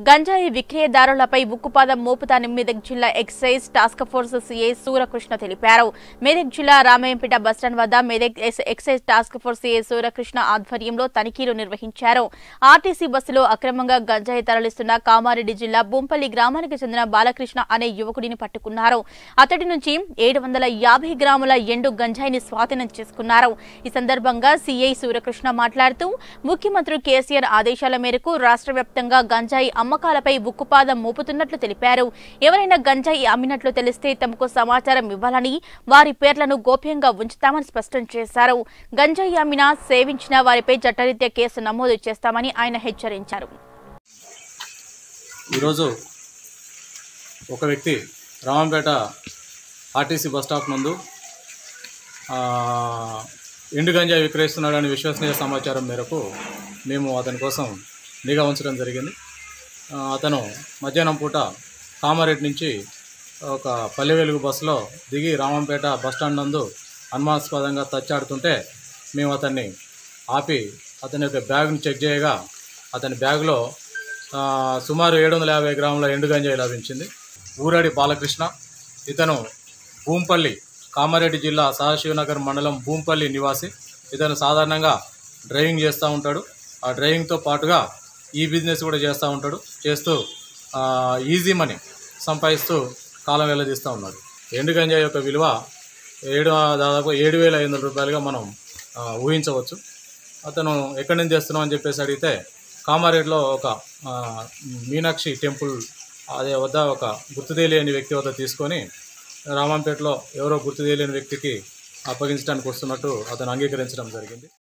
గంజాయి విక్రయదారులపై ఉక్కుపాదం మోపుతాని మెదక్ జిల్లా excise task force CI Surakrishna తెలిపారు. మెదక్ జిల్లా రామయ్యంపేట బస్టాండ్ వద్ద Medak yes- excise task force CI Surakrishna ఆధ్వర్యంలో తనిఖీలు నిర్వహించారు. ఆర్టీసీ బస్సులో అక్రమంగా గంజాయి తరలిస్తున్న కామారెడ్డి జిల్లా బొంపల్లి గ్రామానికి చెందిన బాలకృష్ణ అనే యువకుడిని పట్టుకున్నారు. అతడి నుంచి ఏడు వందల యాభై గ్రాముల ఎండు గంజాయిని స్వాధీనం చేసుకున్నారు. ఈ సందర్భంగా సీఐ సూరకృష్ణ మాట్లాడుతూ ముఖ్యమంత్రి కేసీఆర్ ఆదేశాల మేరకు రాష్ట్ర వ్యాప్తంగా గంజాయి అమ్మకాలపై ఉక్కుపాదం మోపుతున్నట్లు తెలిపారు. ఎవరైనా గంజాయి అమ్మినట్లు తెలిస్తే తమకు సమాచారం ఇవ్వాలని వారి పేర్లను గోప్యంగా ఉంచుతామని స్పష్టం చేశారు. గంజాయి అమ్మినా సేవించిన వారిపై చట్టరీత్యా కేసు నమోదు చేస్తామని ఆయన హెచ్చరించారు. ఈరోజు ఒక వ్యక్తి రామంపేట ఆర్టీసీ బస్ స్టాప్ ముందు ఎండు గంజాయి విక్రయిస్తున్నాడని విశ్వసనీయ సమాచారం మేరకు మేము అతని కోసం నిఘా ఉంచడం జరిగింది. అతను మధ్యాహ్నం పూట కామారెడ్డి నుంచి ఒక పల్లె వెలుగు బస్సులో దిగి రామంపేట బస్టాండ్ నందు అనుమానాస్పదంగా తచ్చాడుతుంటే మేము అతన్ని ఆపి అతని యొక్క బ్యాగ్ను చెక్ చేయగా అతని బ్యాగ్లో సుమారు ఏడు వందల యాభై గ్రాముల ఎండుగంజాయి లభించింది. ఊరడి బాలకృష్ణ ఇతను భూంపల్లి కామారెడ్డి జిల్లా సదాశివనగర్ మండలం భూంపల్లి నివాసి. ఇతను సాధారణంగా డ్రైవింగ్ చేస్తూ ఉంటాడు. ఆ డ్రైవింగ్తో పాటుగా ఈ బిజినెస్ కూడా చేస్తూ ఉంటాడు. చేస్తూ ఈజీ మనీ సంపాదిస్తూ కాలం వెళ్ళదీస్తూ ఉన్నాడు. ఎండు గంజాయి యొక్క విలువ ఏడు దాదాపు ఏడు వేల ఐదు వందల రూపాయలుగా మనం ఊహించవచ్చు. అతను ఎక్కడి నుంచి చేస్తున్నాం అని చెప్పేసి అడిగితే కామారెడ్డిలో ఒక మీనాక్షి టెంపుల్ అదే వద్ద ఒక గుర్తు తెలియని వ్యక్తి వద్ద తీసుకొని రామంపేటలో ఎవరో గుర్తు తెలియని వ్యక్తికి అప్పగించడానికి వస్తున్నట్టు అతను అంగీకరించడం జరిగింది.